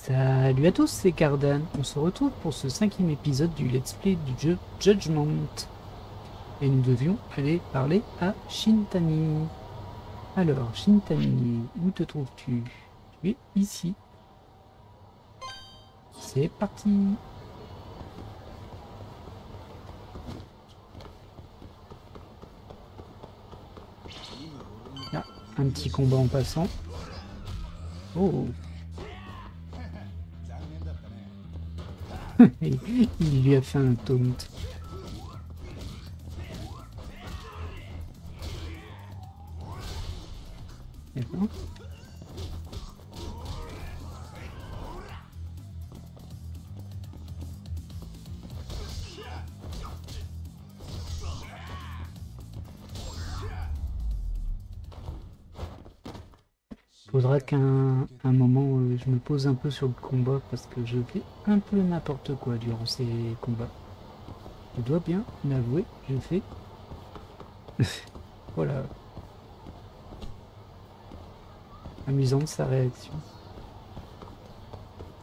Salut à tous, c'est Cardan. On se retrouve pour ce cinquième épisode du Let's Play du jeu Judgment. Et nous devions aller parler à Shintani. Alors, Shintani, où te trouves-tu? Tu es ici. C'est parti Ah, un petit combat en passant. Oh Il lui a fait un taunt. Faudra qu'un un moment euh, je me pose un peu sur le combat parce que je fais un peu n'importe quoi durant ces combats. Je dois bien m'avouer, je fais. voilà. Amusante sa réaction.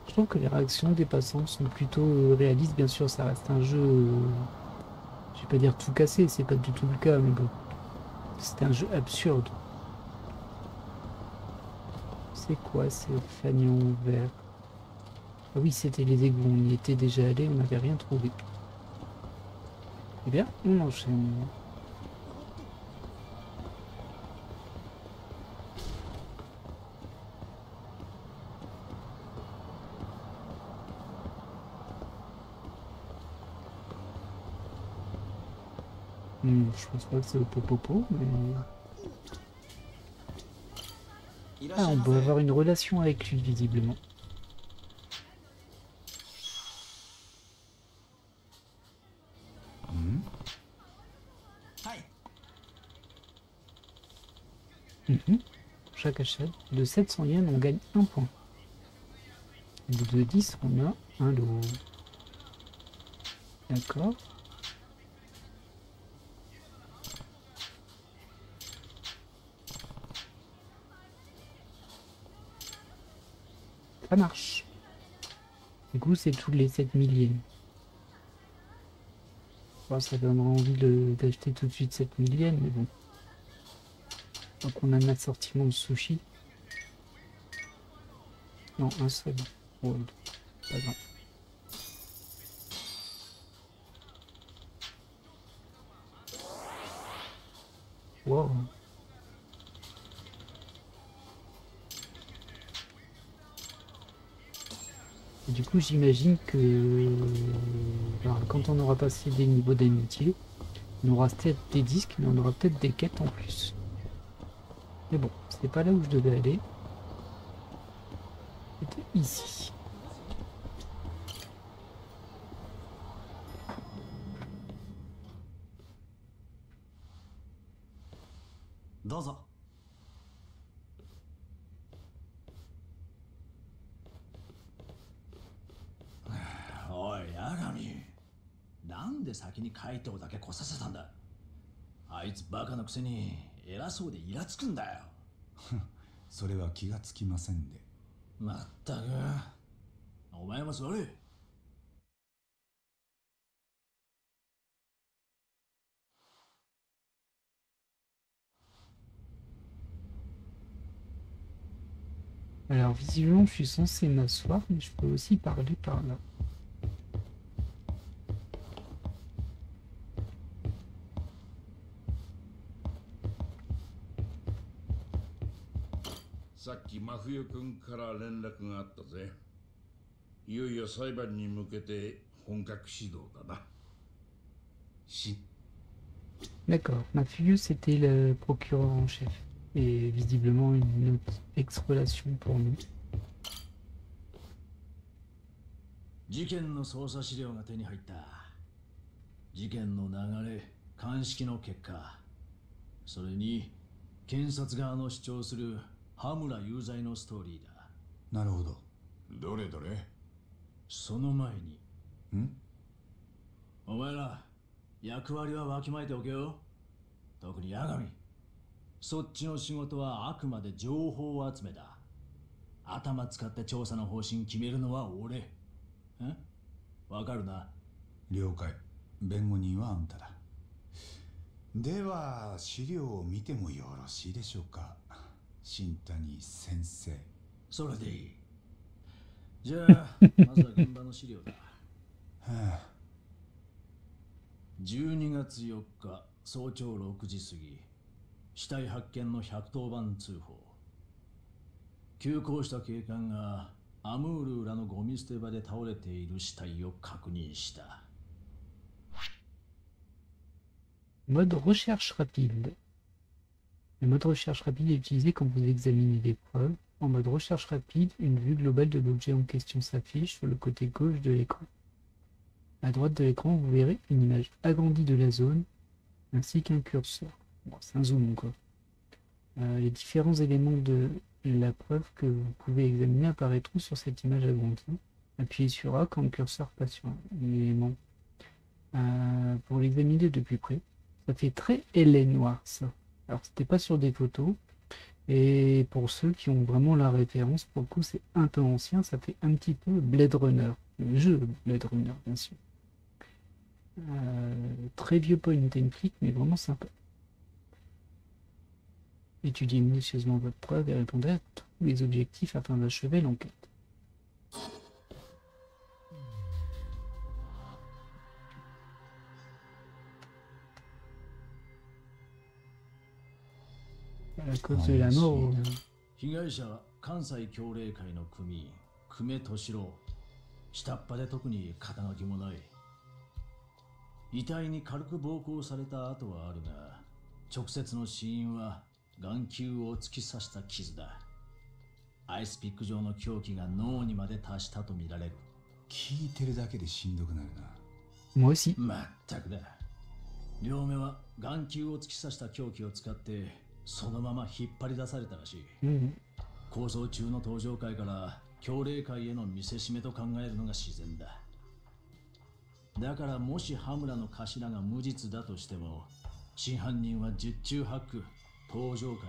Je trouve que les réactions des passants sont plutôt euh, réalistes, bien sûr, ça reste un jeu. euh, je vais pas dire tout cassé, c'est pas du tout le cas, mais bon. C'est un jeu absurde. C'est quoi ce fanion vert Ah oui, c'était les égouts, on y était déjà allé, on n'avait rien trouvé. Eh bien, on enchaîne. Hmm, je pense pas que c'est au popopo, mais... Ah, on peut avoir une relation avec lui, visiblement. Mhm. Chaque achat de 700 yens, on gagne un point. De 10, on a un lot. D'accord. Ça marche. Du coup, c'est tous les 7000 yens. Bon, ça donnera envie d'acheter tout de suite 7000 yens, mais bon. Donc on a un assortiment de sushi. Non, un seul. Oh, pas grave. Wow. Du coup, j'imagine que quand on aura passé des niveaux d'amitié, on aura peut-être des disques, mais on aura peut-être des quêtes en plus. Mais bon, c'est pas là où je devais aller. C'était ici. で先にカイトをだけ来させたんだあいつバカのくせに偉そうでイラつくんだよそれは気がつきませんでまったくお前も座れ Alors visiblement, je suis censé m'asseoir, mais je peux aussi parler par là. さっき真冬君から連絡があったぜいよいよ裁判に向けて本格指導だなし D'accord, Mafieux c'était le procureur en chef. Et visiblement une autre ex-relation pour nous. 事件の捜査資料が手に入った事件の流れ鑑識の結果それに検察側の主張する羽村有罪のストーリーだ。なるほど。どれどれ？その前に。ん？お前ら役割はわきまえておけよ。特に八神。そっちの仕事はあくまで情報集めだ。頭使って調査の方針決めるのは俺。んわかるな？了解。弁護人はあんただ。では資料を見てもよろしいでしょうか？新谷先生。それでいい。じゃあまずは現場の資料だ。はあ。12月4日早朝6時過ぎ死体発見の110番通報。急行した警官がアムール裏のゴミ捨て場で倒れている死体を確認した。Mode recherche rapide. Le mode recherche rapide est utilisé quand vous examinez des preuves. En mode recherche rapide, une vue globale de l'objet en question s'affiche sur le côté gauche de l'écran. À droite de l'écran, vous verrez une image agrandie de la zone ainsi qu'un curseur. Bon, c'est un zoom quoi. Euh, les différents éléments de la preuve que vous pouvez examiner apparaîtront sur cette image agrandie. Appuyez sur A quand le curseur passe sur un élément. Euh, pour l'examiner de plus près, ça fait très Hélène noir ça. Alors c'était pas sur des photos. Et pour ceux qui ont vraiment la référence, pour le coup c'est un peu ancien, ça fait un petit peu Blade Runner. Le jeu Blade Runner bien sûr. Euh, très vieux point and click mais vraiment sympa. Étudiez minutieusement votre preuve et répondez à tous les objectifs afin d'achever l'enquête. De la mort, euh, 被害者は関西協励会の組員久米敏郎下っ端で特に肩書きもない。遺体に軽く暴行された跡はあるが直接の死因は眼球を突き刺した傷だ。アイスピック状の凶器が脳にまで達したとみられる。聞いてるだけでしんどくなるな。moi aussi. まったくだ。両目は眼球を突き刺した凶器を使ってそのまま引っ張り出されたらしい。Mhm. 構想中の登場会から協励会への見せしめと考えるのが自然だ。だからもし羽村の頭が無実だとしても真犯人は十中八九登場会の人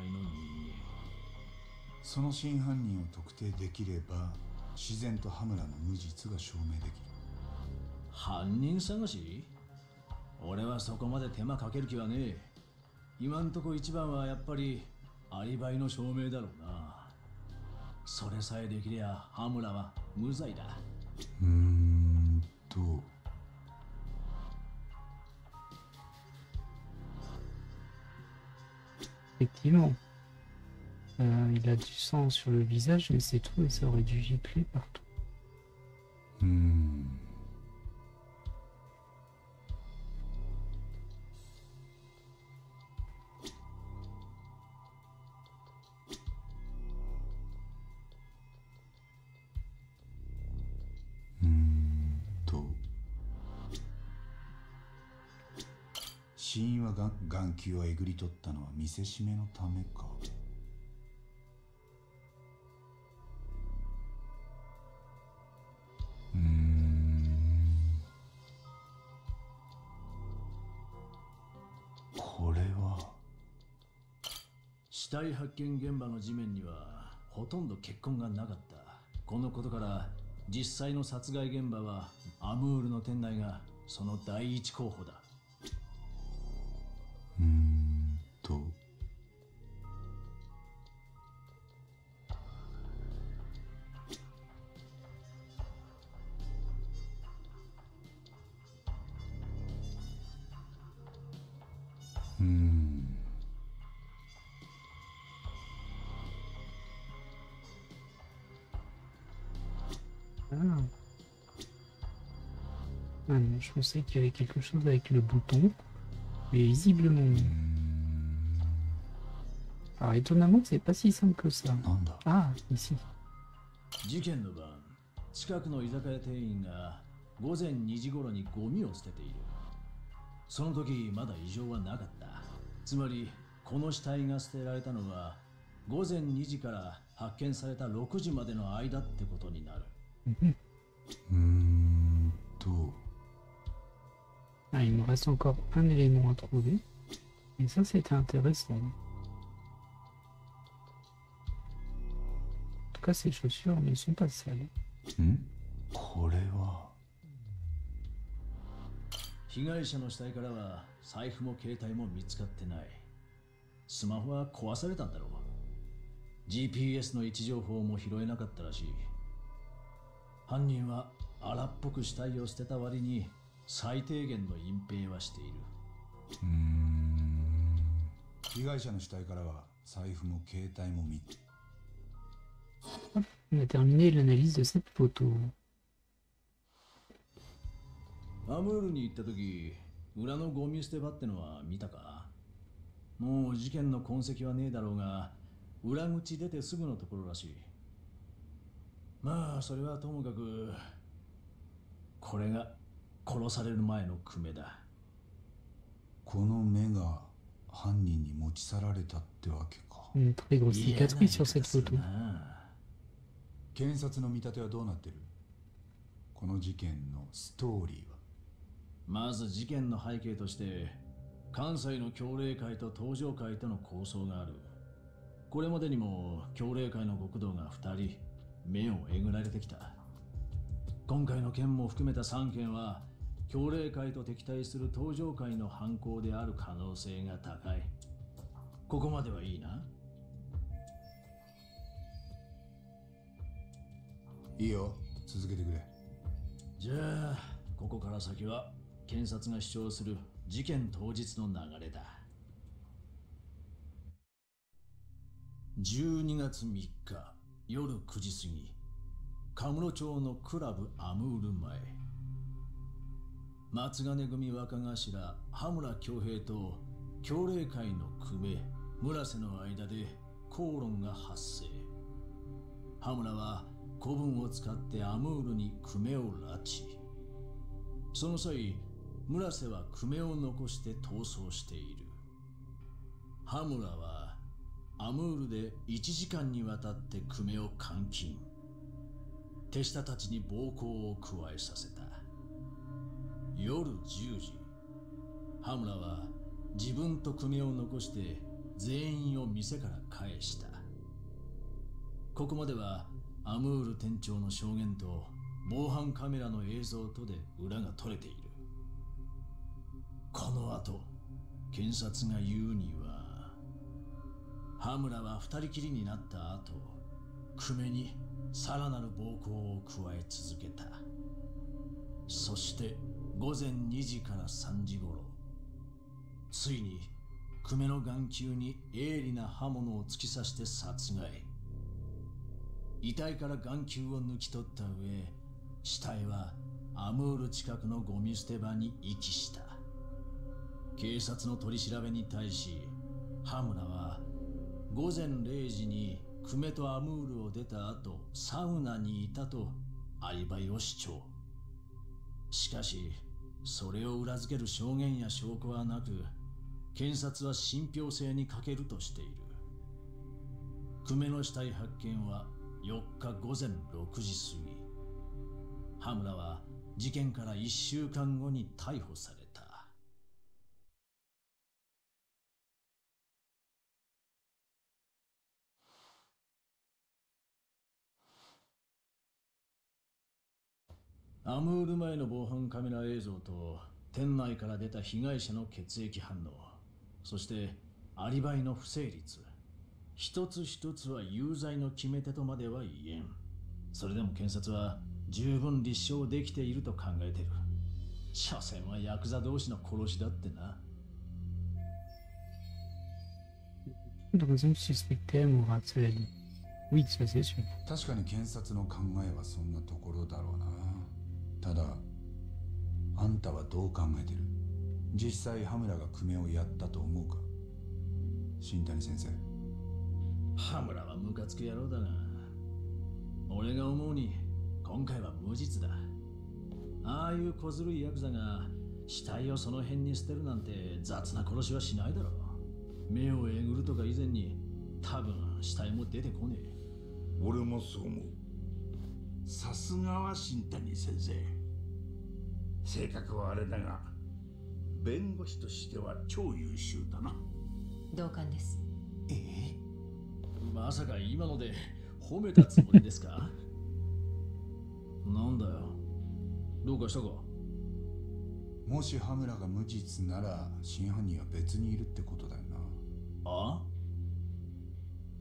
その真犯人を特定できれば自然と羽村の無実が証明できる。間犯人探し？俺はそこまで手間かける気はねえ今んとこ一番はやっぱりアリバイの証明だろうなそれさえできりゃ羽村は無罪だうーんと Effectivement. Euh, il a du sang sur le visage, mais c'est tout, et ça aurait dû gicler partout. う死因はが眼球をえぐり取ったのは見せしめのためか。うん。これは。死体発見現場の地面にはほとんど血痕がなかった。このことから実際の殺害現場はアムールの店内がその第一候補だ。Je pensais qu'il y avait quelque chose avec le bouton, mais visiblement non. Alors étonnamment, c'est pas si simple que ça. Ah, ici. 事件の晩近くの居酒屋店員が午前2時頃にゴミを捨てているその時まだ異常はなかったつまりこの死体が捨てられたのは午前2時から発見された6時までの間ってことになる Mhm. うーんと Ah, il me reste encore un élément à trouver. Et ça, c'était intéressant. En tout cas, ses chaussures ne sont pas sales. んこれは被害者の死体からは財布も携帯も見つかってないスマホは壊されたんだろう GPS の位置情報も拾えなかったらしい犯人は荒っぽく死体を捨てた割に最低限の隠蔽はしている。うーん。被害者の死体からは財布も携帯も見 On a terminé l'analyse de cette photo. アムールに行った時裏のゴミ捨て場ってのは見たか？もう事件の痕跡はねえだろうが裏口出てすぐのところらしい。まあそれはともかくこれが殺される前の久米だ。この目が犯人に持ち去られたってわけか。検察の見立てはどうなってる？この事件のストーリーは？まず事件の背景として関西の協霊会と東上会との構想がある。これまでにも協霊会の極道が2人目をえぐられてきた。今回の件も含めた3件は協霊会と敵対する東上会の犯行である可能性が高い。ここまではいいな。いいよ。続けてくれ。じゃあここから先は検察が主張する事件当日の流れだ。12月3日夜9時過ぎカムロ町のクラブアムール前松金組若頭羽村恭平と協霊会の久米村瀬の間で口論が発生。羽村は古文を使ってアムールに久米を拉致。その際村瀬は久米を残して逃走している。羽村はアムールで1時間にわたって久米を監禁。手下たちに暴行を加えさせた。夜10時。羽村は自分と久米を残して全員を店から返した。ここまではアムール店長の証言と防犯カメラの映像とで裏が取れている。この後検察が言うには羽村は二人きりになった後久米にさらなる暴行を加え続けた。そして午前2時から3時頃ついに久米の眼球に鋭利な刃物を突き刺して殺害。遺体から眼球を抜き取った上死体はアムール近くのゴミ捨て場に遺棄した。警察の取り調べに対し羽村は午前0時に久米とアムールを出た後サウナにいたとアリバイを主張。しかしそれを裏付ける証言や証拠はなく検察は信憑性に欠けるとしている。久米の死体発見は4日午前6時過ぎ。羽村は事件から1週間後に逮捕されたアムール前の防犯カメラ映像と店内から出た被害者の血液反応。そしてアリバイの不成立。一つ一つは有罪の決め手とまでは言えん。それでも検察は十分立証できていると考えてる。所詮はヤクザ同士の殺しだってな.確かに検察の考えはそんなところだろうなただあんたはどう考えてる？実際羽村が久米をやったと思うか？新谷先生。羽村はムカつく野郎だが俺が思うに今回は無実だ。ああいう小ずるいヤクザが死体をその辺に捨てるなんて雑な殺しはしないだろう。目をえぐるとか以前に多分死体も出てこねえ。俺もそう思う。さすがは新谷先生性格はあれだが弁護士としては超優秀だな。同感です。ええ。まさか今ので褒めたつもりですか？なんだよ。どうかしたか？もし羽村が無実なら真犯人は別にいるってことだよな。あ？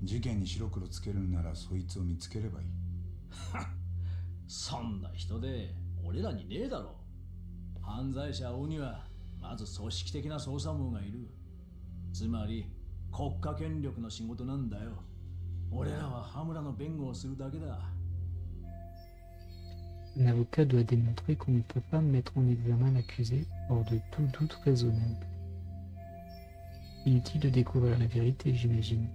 事件に白黒つけるんならそいつを見つければいい。そんな人で俺らにねえだろ 犯罪者を追うにはまず組織的な捜査網がいるつまり国家権力の仕事なんだよ俺らは羽村の弁護をするだけだ Un avocat doit démontrer qu'on ne peut pas mettre en examen l'accusé hors de tout doute raisonnable. Inutile de découvrir la vérité, j'imagine.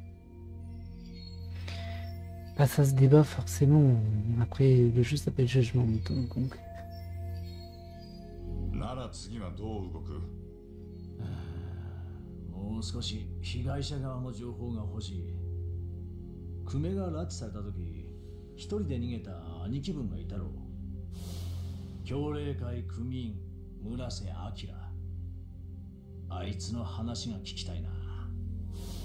Bah, ça se débat forcément. Après, le jeu s'appelle Judgment, donc なら次はどう動く？もう少し被害者側の情報が欲しい。久米が拉致された時一人で逃げた兄貴分がいたろう。協霊会組員村瀬明。あいつの話が聞きたいな。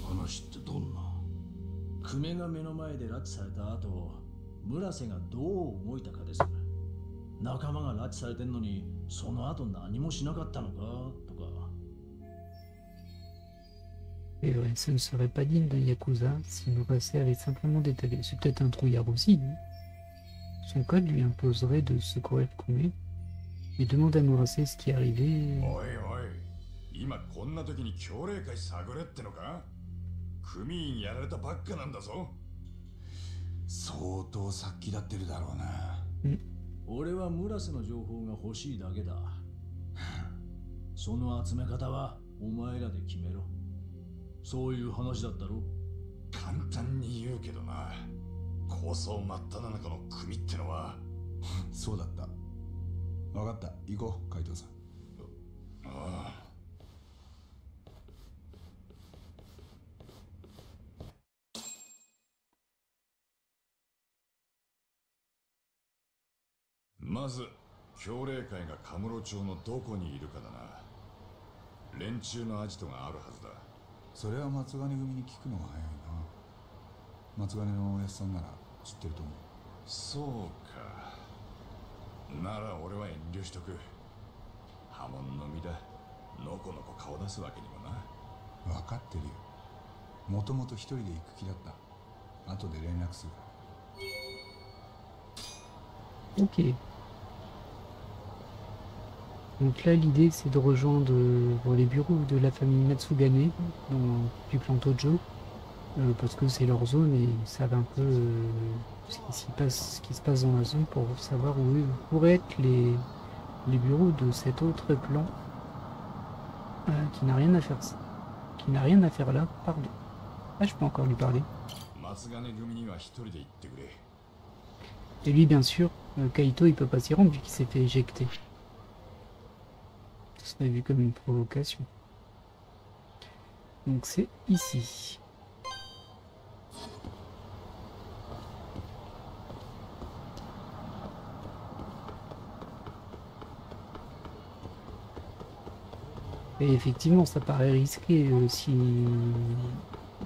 話ってどんな？久米が目の前で拉致された後村瀬がどう動いたかです。仲間が拉致されてんのにその後何もしなかったのかとか Et ouais, ce ne serait pas digne d'un Yakuza si Murase avait simplement détalé. C'est peut-être un trouillard aussi. non Son code lui imposerait de secourir Kume. Mais demande à Murase ce qui est arrivé. おいおい今こんな時に協霊会探れってのか組員やられたばっかなんだぞ相当殺気立ってるだろうな 俺は村瀬の情報が欲しいだけだ。その集め方はお前らで決めろ。そういう話だったろ？簡単に言うけどな。構想真っ只中の組ってのは。そうだった。分かった。行こう海藤さん。ああまず協霊会がカムロ町のどこにいるかだな。連中のアジトがあるはずだ。それは松金組に聞くのが早いな。松金のおやつさんなら知ってると思う。そうか。なら俺は遠慮しとく。波紋の実だ。のこのこ顔出すわけにもな。分かってるよ。もともと一人で行く気だった。後で連絡する。から Ok. Donc là, l'idée, c'est de rejoindre euh, les bureaux de la famille Matsugane, du plan Tojo, euh, parce que c'est leur zone et ils savent un peu euh, ce, qui se passe dans la zone pour savoir où pourraient être les, bureaux de cet autre plan qui n'a rien à faire qui n'a rien à faire là, pardon. Ah, je peux encore lui parler. Et lui, bien sûr, Kaito, il peut pas s'y rendre vu qu'il s'est fait éjecter. Ce serait vu comme une provocation. Donc c'est ici. Et effectivement, ça paraît risqué euh, si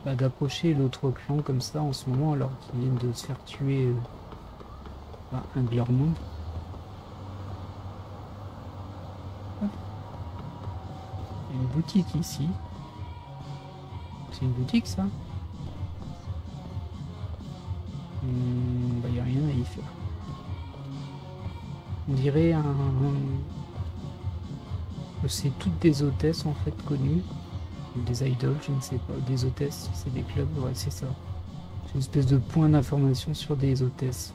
bah, d'approcher l'autre clan comme ça en ce moment alors qu'ils viennent de se faire tuer euh, un de. Hop. Il y a une boutique ici. C'est une boutique ça Hmm, bah, Il n'y a rien à y faire. On dirait un... C'est toutes des hôtesses en fait connues. Des idoles, je ne sais pas. Des hôtesses, c'est des clubs, ouais c'est ça. C'est une espèce de point d'information sur des hôtesses.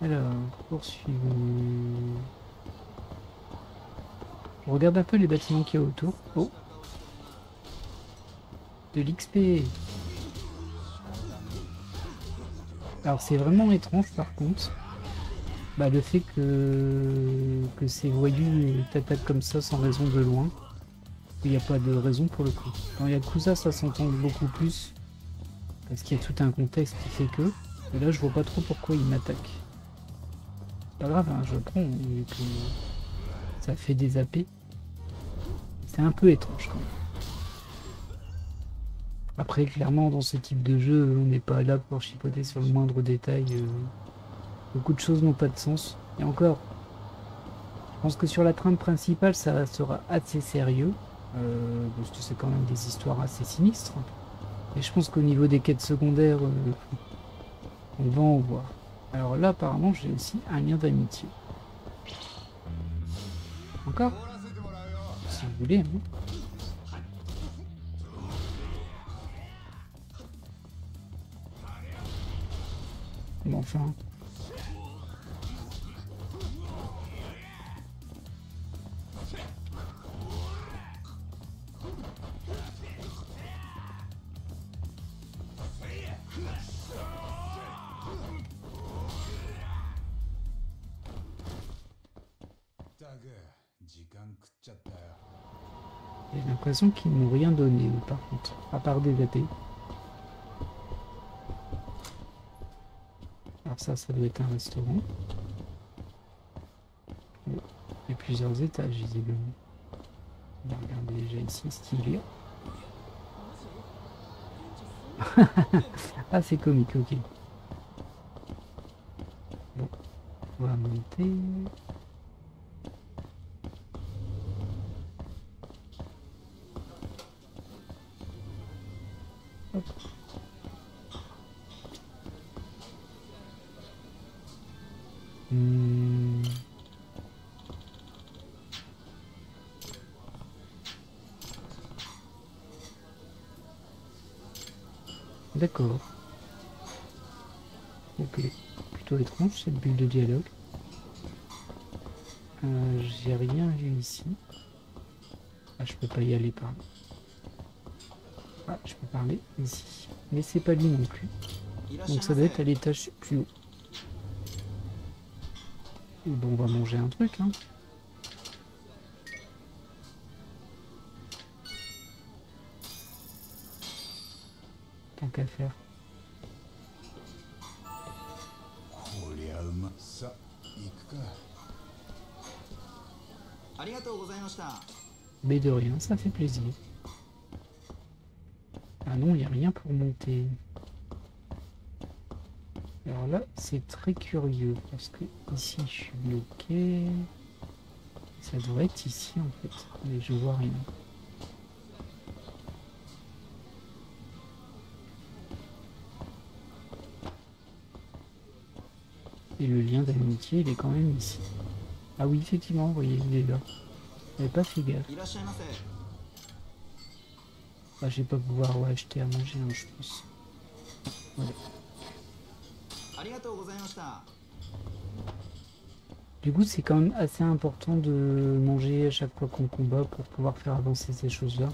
Alors, poursuivons. Je regarde un peu les bâtiments qu'il y a autour. Oh De l'XP Alors c'est vraiment étrange par contre. Bah, le fait que, que ces voyous t'attaquent comme ça sans raison de loin. Il n'y a pas de raison pour le coup. Dans Yakuza ça s'entend beaucoup plus. Parce qu'il y a tout un contexte qui fait que. Et là je vois pas trop pourquoi ils m'attaquent. Pas grave, hein, je prends. Ça fait des AP. Un peu étrange quand même. Après, clairement, dans ce type de jeu, on n'est pas là pour chipoter sur le moindre détail. euh. Beaucoup de choses n'ont pas de sens. Et encore, je pense que sur la trame principale, ça restera assez sérieux. euh, parce que c'est quand même des histoires assez sinistres. Et je pense qu'au niveau des quêtes secondaires, euh, on va en voir. Alors là, apparemment, j'ai aussi un lien d'amitié. Encore? Si vous voulez. hein. Bon, enfin. L'impression qu'ils m'ont rien donné, par contre, à part des AT. Alors ça, ça doit être un restaurant. A plusieurs étages, visiblement. On va regarder déjà ici ce qu'il y ah, c'est comique, ok. Bon, on va monter. Cette bulle de dialogue. Euh, J'ai rien vu ici. Ah, je peux pas y aller par là. Ah, je peux parler ici. Mais c'est pas lui non plus. Donc ça doit être à l'étage plus haut. Et bon, on va manger un truc, hein. Tant qu'à faire. Mais de rien, ça fait plaisir. Ah non, il n'y a rien pour monter. Alors là, c'est très curieux parce que ici je suis bloqué. Ça devrait être ici en fait, mais je vois rien. Et le lien d'amitié, il est quand même ici. Ah oui, effectivement, vous voyez, il est là. Mais pas fait gaffe. Ah, je vais pas pouvoir acheter à manger, hein, je pense. Du coup, c'est quand même assez important de manger à chaque fois qu'on combat pour pouvoir faire avancer ces choses-là.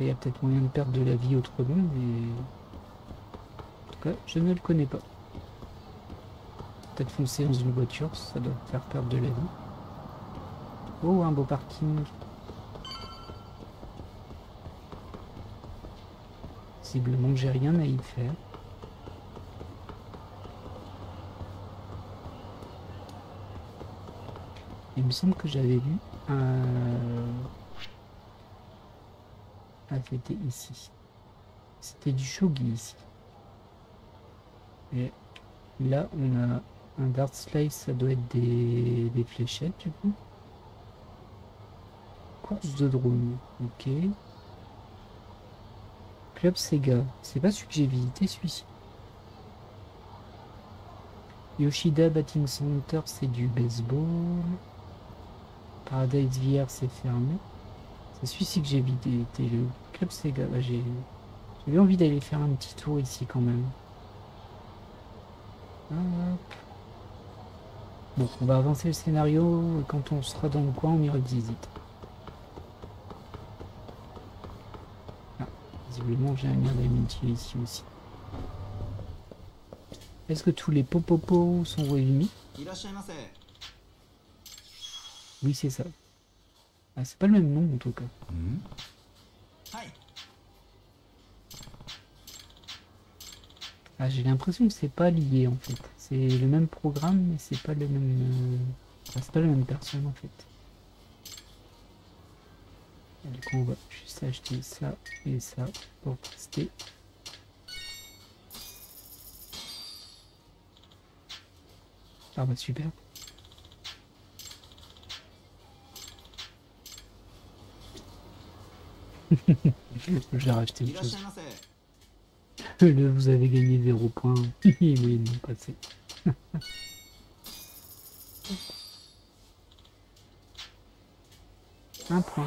Il y a peut-être moyen de perdre de la vie autrement, mais... En tout cas, je ne le connais pas. Peut-être foncer dans une voiture, ça doit faire perdre de la vie. Oh, un beau parking. Visiblement, j'ai rien à y faire. Il me semble que j'avais vu un... Ah, c'était ici. C'était du shogi ici. Et là, on a un dart slice, ça doit être des, des fléchettes du coup. Course de drone, ok. Club Sega, c'est pas celui que j'ai visité celui-ci. Yoshida Batting Center, c'est du baseball. Paradise VR, c'est fermé. C'est celui-ci que j'ai visité, le Club Sega. Bah, j'ai j'avais envie d'aller faire un petit tour ici quand même. Bon, on va avancer le scénario et quand on sera dans le coin, on ira visite. visiblement j'ai un lien d'amitié ici aussi. Est-ce que tous les popopos sont réunis? Oui, c'est ça. Ah, c'est pas le même nom en tout cas. Ah, j'ai l'impression que c'est pas lié en fait. C'est le même programme, mais c'est pas le même. Euh, c'est pas la même personne en fait. Du coup, on va juste acheter ça et ça pour rester. Ah bah super. J'ai racheté une chose. Là, vous avez gagné 0 points. oui, non, passé. Un point.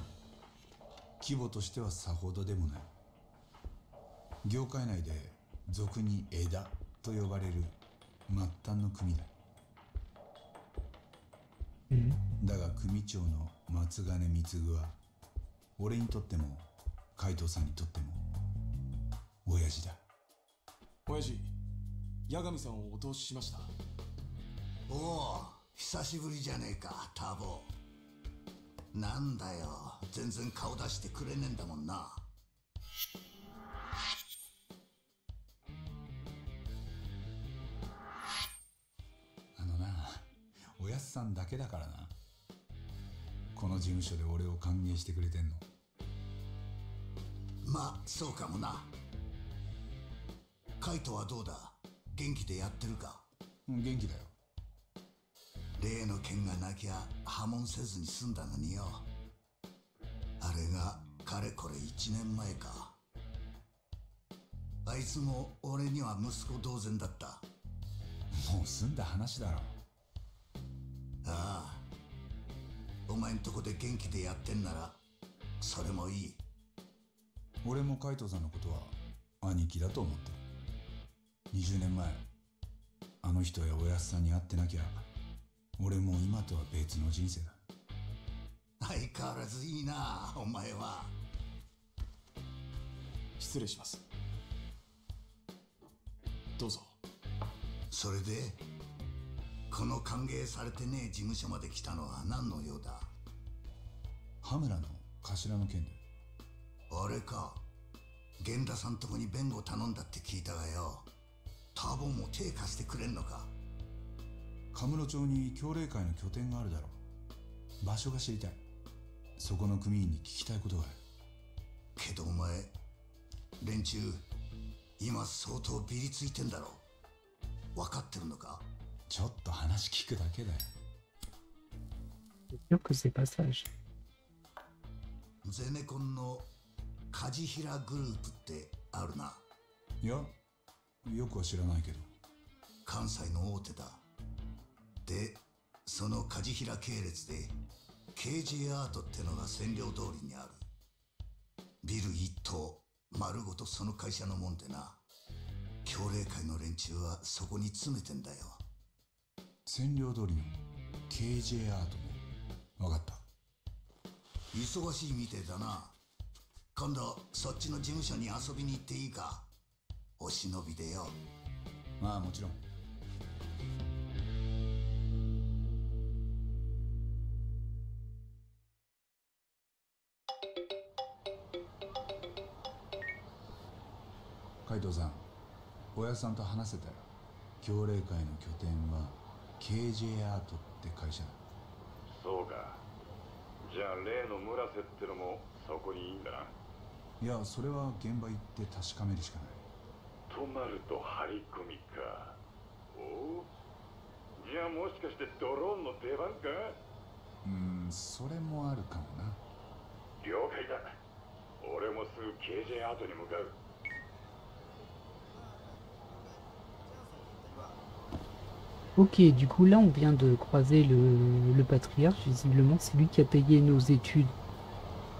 規模としてはさほどでもない。業界内で俗に枝と呼ばれる末端の組だ。Mhm. だが組長の松金貢は俺にとっても海藤さんにとっても親父だ。親父八神さんをお通ししました。おお久しぶりじゃねえかターボ。なんだよ全然顔出してくれねえんだもんな。あのなおやっさんだけだからな。この事務所で俺を歓迎してくれてんの。まあそうかもな。カイトはどうだ？元気でやってるか？うん元気だよ。例の件がなきゃ破門せずに済んだのによあれがかれこれ1年前か。あいつも俺には息子同然だった。あもう済んだ話だろ。あお前んとこで元気でやってんならそれもいい。俺も海藤さんのことは兄貴だと思ってる。20年前あの人やおやっさんに会ってなきゃ俺も今とは別の人生だ相変わらずいいなお前は。失礼します。どうぞ。それでこの歓迎されてねえ事務所まで来たのは何の用だ？羽村の頭の件で。あれか。源田さんとこに弁護頼んだって聞いたがよ。ターボも手貸してくれんのか。神室町に協励会の拠点があるだろう。場所が知りたいそこの組員に聞きたいことがある。けどお前連中今相当ビリついてんだろ。分かってるのか？ちょっと話聞くだけだよ。C'est sûr que c'est pas sage. ゼネコンの梶平グループってあるな。いやよくは知らないけど。関西の大手だ。でその梶平系列で KJ アートってのが占領通りにある。ビル一棟丸ごとその会社のもんでな。協励会の連中はそこに詰めてんだよ。占領通りの KJ アートね分かった。忙しいみてえだな。今度そっちの事務所に遊びに行っていいか。お忍びでよ。まあもちろん海藤さんおやさんと話せたよ協励会の拠点は KJ アートって会社だ。そうか。じゃあ例の村瀬ってのもそこにいいんだな。いやそれは現場行って確かめるしかない。となると張り込みか。おおじゃあもしかしてドローンの出番か？うーんそれもあるかもな。了解だ。俺もすぐ KJ アートに向かう Ok, du coup là on vient de croiser le, patriarche, visiblement c'est lui qui a payé nos études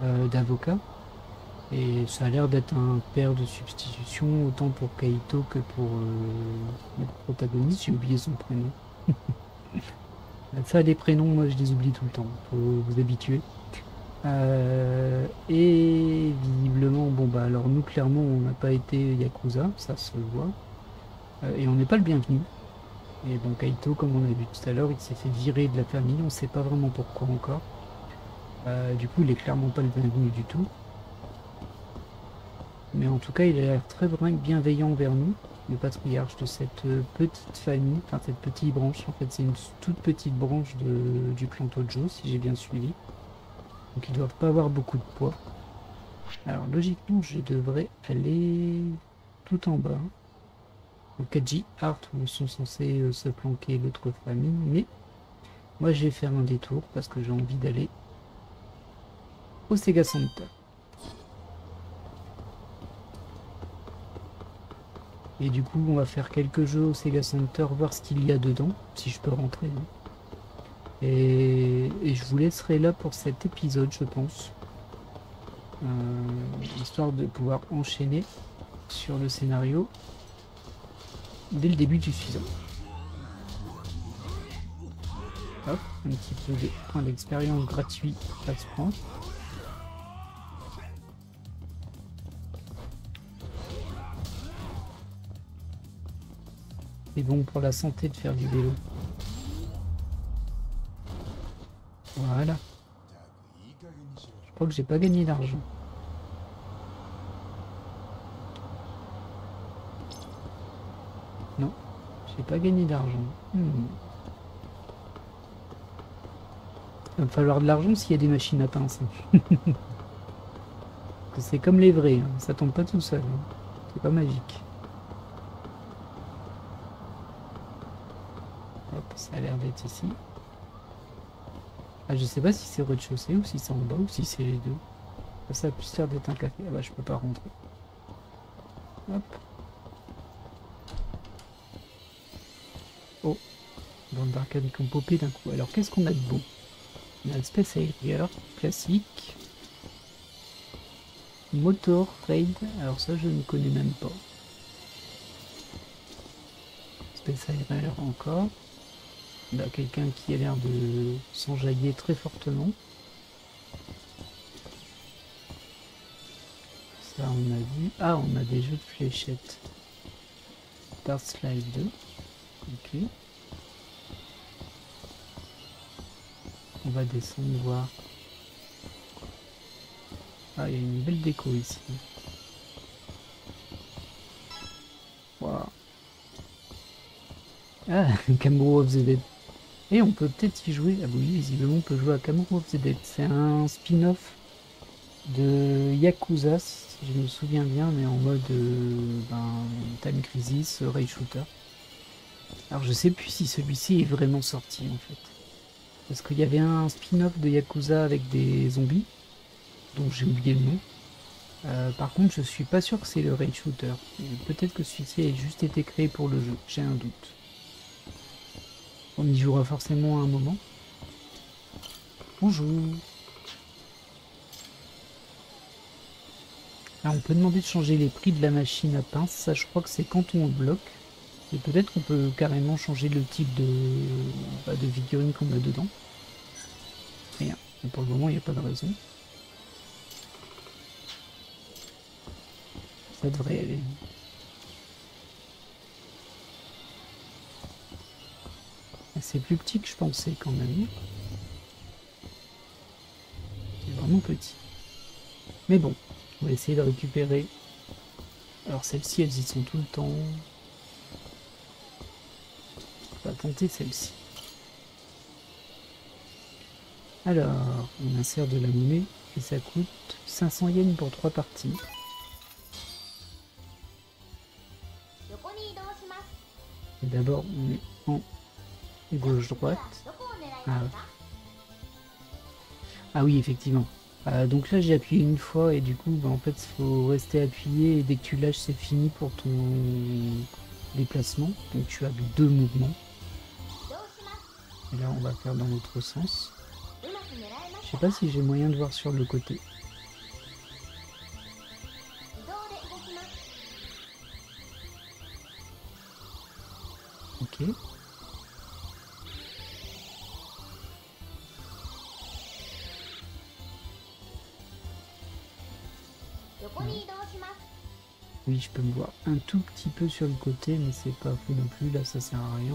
euh, d'avocat. Et ça a l'air d'être un père de substitution autant pour Kaito que pour euh, le protagoniste, j'ai oublié son prénom. ça les prénoms, moi je les oublie tout le temps, faut vous habituer. Euh, et visiblement, bon bah alors nous clairement on n'a pas été Yakuza, ça se voit. Euh, et on n'est pas le bienvenu. Et bon Kaito, comme on a vu tout à l'heure, il s'est fait virer de la famille, on sait pas vraiment pourquoi encore. Euh, du coup il est clairement pas le bienvenu du tout. Mais en tout cas il a l'air très bienveillant envers nous, le patriarche de cette euh, petite famille, enfin cette petite branche, en fait c'est une toute petite branche du clan Tojo si j'ai bien suivi. Donc ils doivent pas avoir beaucoup de poids. Alors logiquement je devrais aller tout en bas. Au Kaji Art où sont censés euh, se planquer l'autre famille. Mais moi je vais faire un détour parce que j'ai envie d'aller au Sega Center. Et du coup on va faire quelques jeux au Sega Center, voir ce qu'il y a dedans, si je peux rentrer. hein. Et, et je vous laisserai là pour cet épisode, je pense. Euh, histoire de pouvoir enchaîner sur le scénario dès le début du suffisant. Hein. Hop, un petit peu de points d'expérience gratuits à se prendre. C'est bon pour la santé de faire du vélo. Voilà. Je crois que j'ai pas gagné d'argent. J'ai pas gagné d'argent. Il va me falloir de l'argent s'il y a des machines à pince. Parce que c'est comme les vrais, hein, ça tombe pas tout seul. hein. C'est pas magique. Hop, ça a l'air d'être ici. Ah, je sais pas si c'est au rez-de-chaussée ou si c'est en bas ou si c'est les deux. Ça a plus l'air d'être un café. Ah bah je peux pas rentrer. Hop. Oh. Bande d'arcade qui ont popé d'un coup. Alors qu'est-ce qu'on a de beau? On a le Space Harrier, classique. Motor Raid. Alors ça je ne connais même pas. Space Harrier encore. A quelqu'un qui a l'air de s'enjailler très fortement. Ça, on a vu. Ah, on a des jeux de fléchettes. Dark Slide 2. Ok. On va descendre voir. Ah, il y a une belle déco ici. Waouh. Ah, Camaro of the Dead. Et on peut peut-être y jouer. Ah oui, visiblement on peut jouer à Camaro of the Dead. C'est un spin-off de Yakuza, si je me souviens bien, mais en mode euh, ben, Time Crisis, Ray Shooter. Alors je sais plus si celui-ci est vraiment sorti en fait. Parce qu'il y avait un spin-off de Yakuza avec des zombies, dont j'ai oublié le nom. Euh, par contre, je suis pas sûr que c'est le Ray Shooter. Peut-être que celui-ci a juste été créé pour le jeu, j'ai un doute. On y jouera forcément à un moment. Bonjour. On peut demander de changer les prix de la machine à pince. Ça, je crois que c'est quand on le bloque. Et peut-être qu'on peut carrément changer le type de, bah, figurine qu'on a dedans. Rien. Mais pour le moment, il n'y a pas de raison. Ça devrait aller. C'est plus petit que je pensais quand même. C'est vraiment petit. Mais bon, on va essayer de récupérer. Alors celles-ci, elles y sont tout le temps. On va tenter celle-ci. Alors, on insère de la monnaie et ça coûte 500 yens pour trois parties. D'abord, on est en gauche-droite. Ah. ah. oui, effectivement. Ah, donc là, j'ai appuyé une fois et du coup, bah, en fait, il faut rester appuyé et dès que tu lâches, c'est fini pour ton déplacement. Donc tu as deux mouvements là on va faire dans l'autre sens. Je sais pas si j'ai moyen de voir sur le côté. Ok. Oui, je peux me voir un tout petit peu sur le côté, mais c'est pas fou non plus, là ça sert à rien.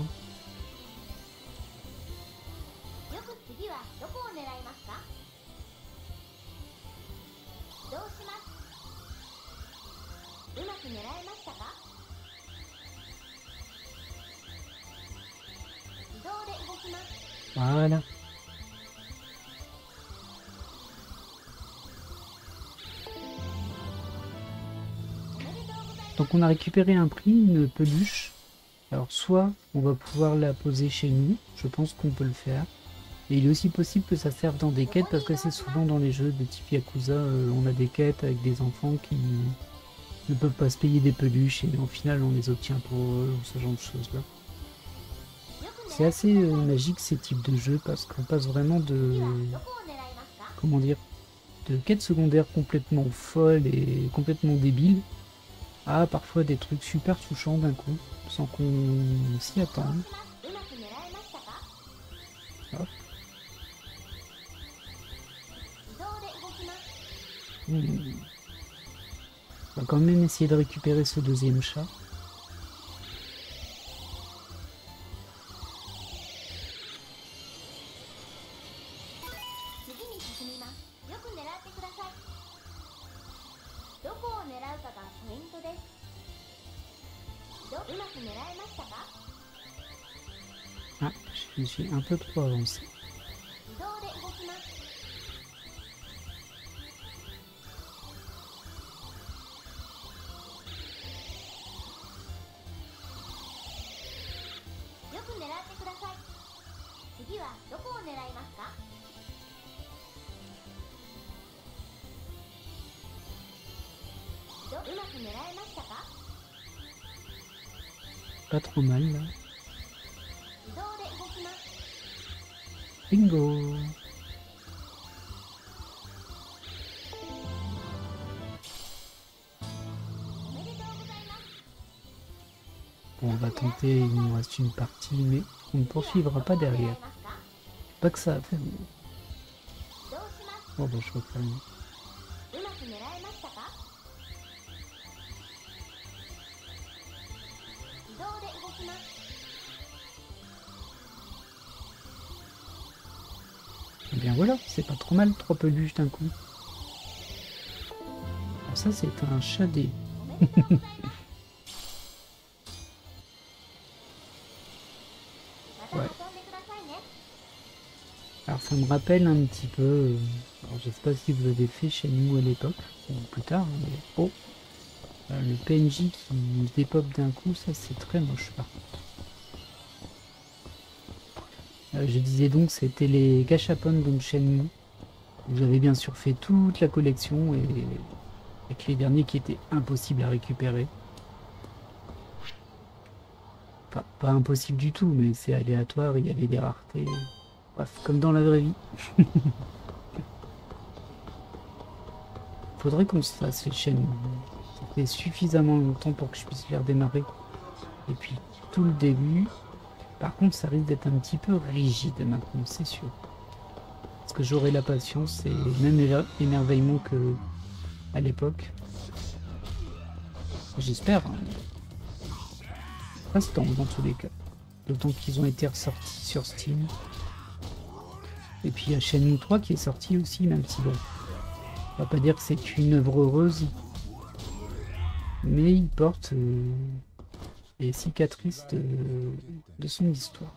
Donc on a récupéré un prix, une peluche. Alors soit on va pouvoir la poser chez nous, je pense qu'on peut le faire. Et il est aussi possible que ça serve dans des quêtes, parce que c'est souvent dans les jeux de type Yakuza, euh, on a des quêtes avec des enfants qui ne peuvent pas se payer des peluches, et en final on les obtient pour eux, ou ce genre de choses là. C'est assez euh, magique ces types de jeux, parce qu'on passe vraiment de... comment dire de quêtes secondaires complètement folles et complètement débiles à parfois des trucs super touchants d'un coup, sans qu'on s'y attende. Hmm. On va quand même essayer de récupérer ce deuxième chat. suis un peu trop avancé. Pas trop mal là. Bingo on va tenter, il nous reste une partie, mais on ne poursuivra pas derrière. Pas que ça à faire. Bon, ben, je reprends. Eh bien voilà, c'est pas trop mal, trois peluches d'un coup. Alors ça, c'est un chat des... Alors ça me rappelle un petit peu... Euh, alors je sais pas si vous avez fait chez nous à l'époque, ou plus tard, hein, mais... Oh euh, Le PNJ qui dépop d'un coup, ça c'est très moche par. Euh, je disais donc c'était les gachapon Shenmue. Vous avez bien sûr fait toute la collection et avec les derniers qui étaient impossibles à récupérer. Pas impossible du tout, mais c'est aléatoire, il y avait des raretés. Bref, comme dans la vraie vie. Faudrait qu'on se fasse les chaînes. Ça fait suffisamment longtemps pour que je puisse les redémarrer. Et puis tout le début. Par contre, ça risque d'être un petit peu rigide maintenant, c'est sûr. Parce que j'aurai la patience et même émerveillement que à l'époque. J'espère. hein. Restant dans tous les cas. D'autant qu'ils ont été ressortis sur Steam. Et puis il y a Shenmue 3 qui est sorti aussi, même si bon. On va pas dire que c'est une œuvre heureuse. Mais il porte euh, les cicatrices de, de son histoire.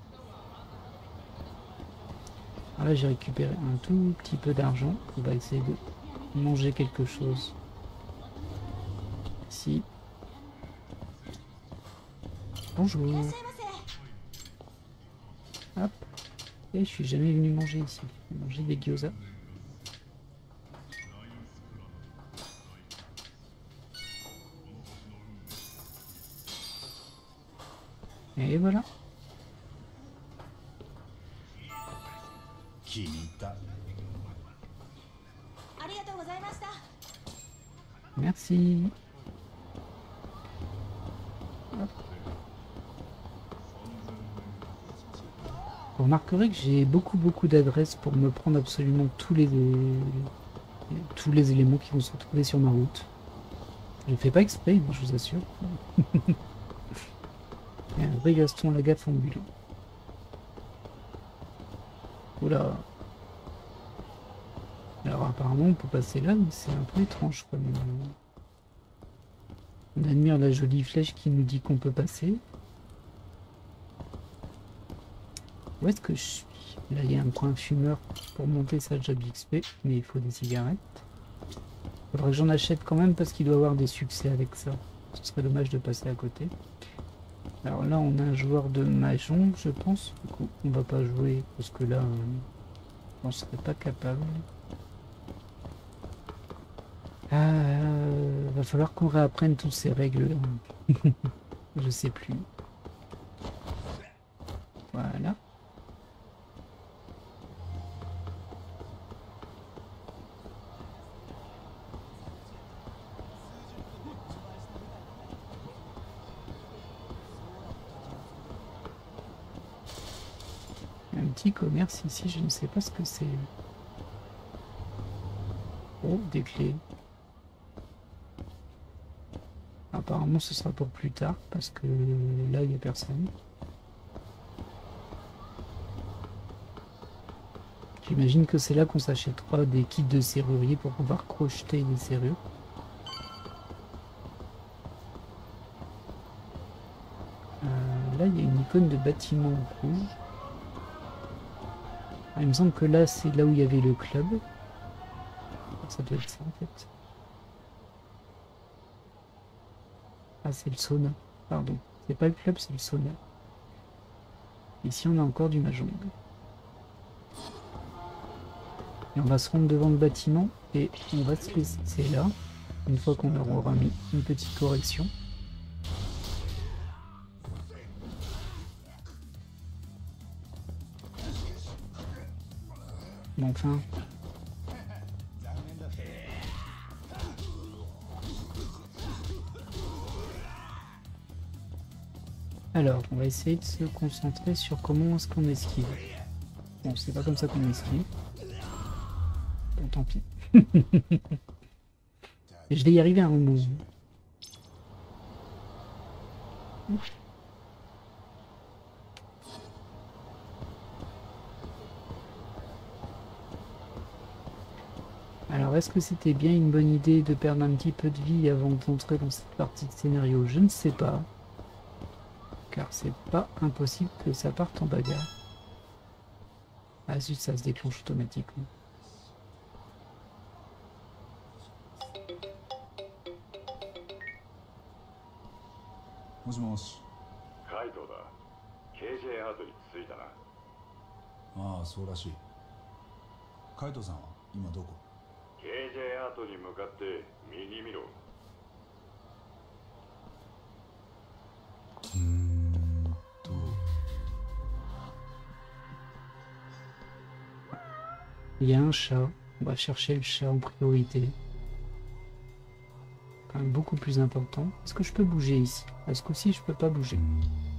Alors là j'ai récupéré un tout petit peu d'argent. On va essayer de manger quelque chose. Ici. Bonjour. Hop. Et je suis jamais venu manger ici. Manger des gyoza. Et voilà. Merci. Vous remarquerez que j'ai beaucoup beaucoup d'adresses pour me prendre absolument tous les tous les éléments qui vont se retrouver sur ma route. Je ne fais pas exprès, moi, je vous assure. A un vrai Gaston Lagaffe ambulant. Oula. Alors apparemment on peut passer là, mais c'est un peu étrange quand même. On admire la jolie flèche qui nous dit qu'on peut passer. Où est-ce que je suis? Là il y a un coin fumeur pour monter sa job XP, mais il faut des cigarettes. Faudrait que j'en achète quand même parce qu'il doit avoir des succès avec ça. Ce serait dommage de passer à côté. Alors là, on a un joueur de Mahjong, je pense. On va pas jouer parce que là, euh, on serait pas capable. Ah, va falloir qu'on réapprenne toutes ces règles. je sais plus. Ici, je ne sais pas ce que c'est. Oh, des clés. Apparemment, ce sera pour plus tard parce que là, il n'y a personne. J'imagine que c'est là qu'on s'achètera des kits de serrurier pour pouvoir crocheter des serrures. Euh, là, il y a une icône de bâtiment rouge. Il me semble que là, c'est là où il y avait le club. Ça doit être ça en fait. Ah, c'est le sauna. Pardon. C'est pas le club, c'est le sauna. Ici, on a encore du mahjong. Et on va se rendre devant le bâtiment et on va se laisser là. Une fois qu'on aura mis une petite correction. Enfin. Alors, on va essayer de se concentrer sur comment est-ce qu'on esquive. Bon, c'est pas comme ça qu'on esquive. Bon, tant pis. Je vais y arriver à un moment. Alors, est-ce que c'était bien une bonne idée de perdre un petit peu de vie avant d'entrer dans cette partie de scénario? Je ne sais pas. Car c'est pas impossible que ça parte en bagarre. Ah zut, ça se déclenche automatiquement. も il y a un chat. On va chercher le chat en priorité. Quand même beaucoup plus important. Est-ce que je peux bouger ici? Est-ce que si je peux pas bouger? Hmm.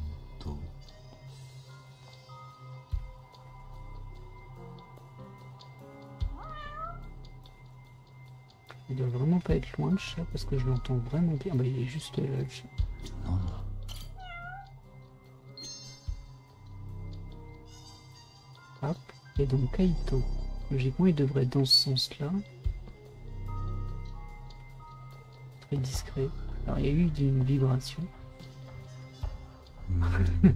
Il doit vraiment pas être loin le chat parce que je l'entends vraiment bien. Bah, il est juste là le chat. Hop. Et donc Kaito. Logiquement, il devrait être dans ce sens-là. Très discret. Alors, il y a eu une vibration. Mmh.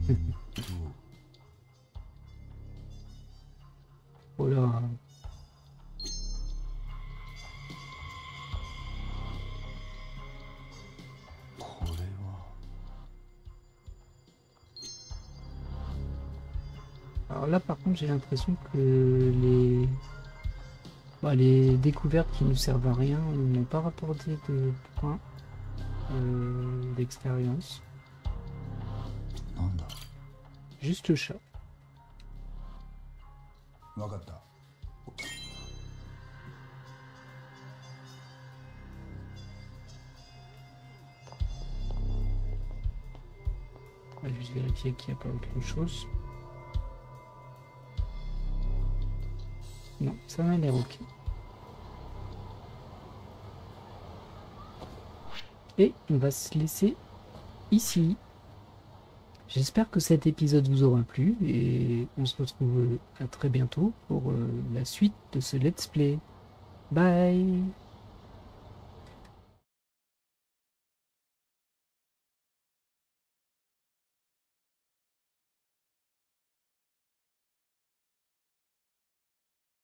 oh là. Là, par contre, j'ai l'impression que bah, les... Découvertes qui nous servent à rien n'ont pas rapporté de points euh, d'expérience. Juste le chat. Je vérifier qu'il n'y a pas autre chose. Non, ça m'a l'air ok. Et on va se laisser ici. J'espère que cet épisode vous aura plu et on se retrouve à très bientôt pour euh, la suite de ce let's play. Bye